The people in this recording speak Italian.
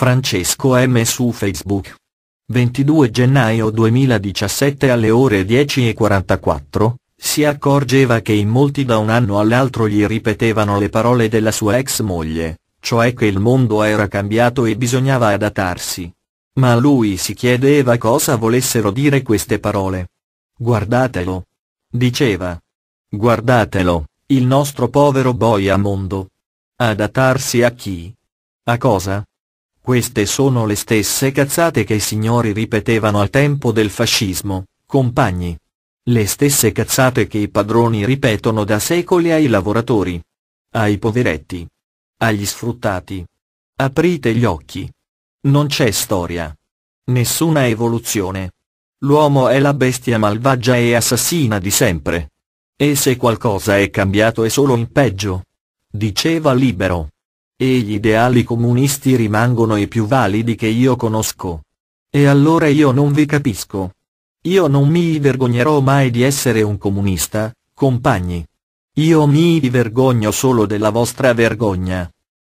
Francesco M. su Facebook. 22 gennaio 2017 alle ore 10.44, si accorgeva che in molti da un anno all'altro gli ripetevano le parole della sua ex moglie, cioè che il mondo era cambiato e bisognava adattarsi. Ma lui si chiedeva cosa volessero dire queste parole. Guardatelo. Diceva. Guardatelo, il nostro povero boia mondo. Adattarsi a chi? A cosa? Queste sono le stesse cazzate che i signori ripetevano al tempo del fascismo, compagni. Le stesse cazzate che i padroni ripetono da secoli ai lavoratori. Ai poveretti. Agli sfruttati. Aprite gli occhi. Non c'è storia. Nessuna evoluzione. L'uomo è la bestia malvagia e assassina di sempre. E se qualcosa è cambiato è solo in peggio. Diceva Libero. E gli ideali comunisti rimangono i più validi che io conosco. E allora io non vi capisco. Io non mi vergognerò mai di essere un comunista, compagni. Io mi vergogno solo della vostra vergogna.